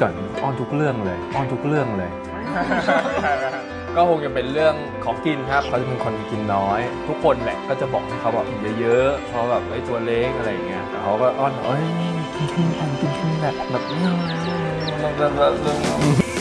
ก่อนอ้อนทุกเรื่องเลยอ้อนทุกเรื่องเลย ก็คงจะเป็นเรื่องของกินครับเขาจะเป็นคนกินน้อย ทุกคนแหละก็จะบอกให้เขาแบบกินเยอะๆเพราะแบบไอ้ยตัวเล็กอะไรอย่างเงี้ยแต่เขาก็อ้อนเอ้ยกินขึ้อนกินขึ้นแบบแบบม่เอนะแ